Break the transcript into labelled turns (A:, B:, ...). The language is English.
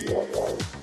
A: Yeah, yeah.